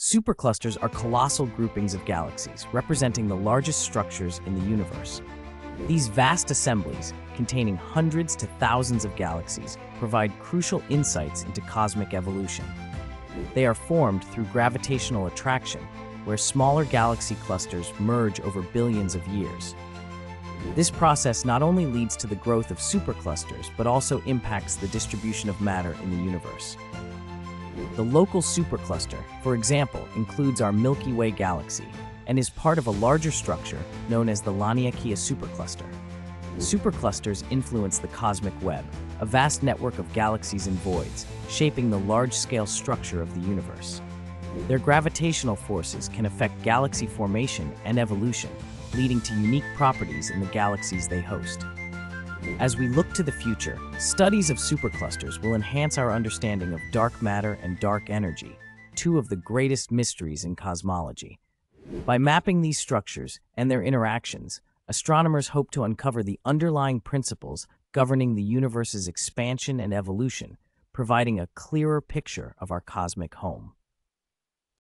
Superclusters are colossal groupings of galaxies, representing the largest structures in the universe. These vast assemblies, containing hundreds to thousands of galaxies, provide crucial insights into cosmic evolution. They are formed through gravitational attraction, where smaller galaxy clusters merge over billions of years. This process not only leads to the growth of superclusters, but also impacts the distribution of matter in the universe. The local supercluster, for example, includes our Milky Way galaxy and is part of a larger structure known as the Laniakea supercluster. Superclusters influence the cosmic web, a vast network of galaxies and voids, shaping the large-scale structure of the universe. Their gravitational forces can affect galaxy formation and evolution, leading to unique properties in the galaxies they host. As we look to the future, studies of superclusters will enhance our understanding of dark matter and dark energy, two of the greatest mysteries in cosmology. By mapping these structures and their interactions, astronomers hope to uncover the underlying principles governing the universe's expansion and evolution, providing a clearer picture of our cosmic home.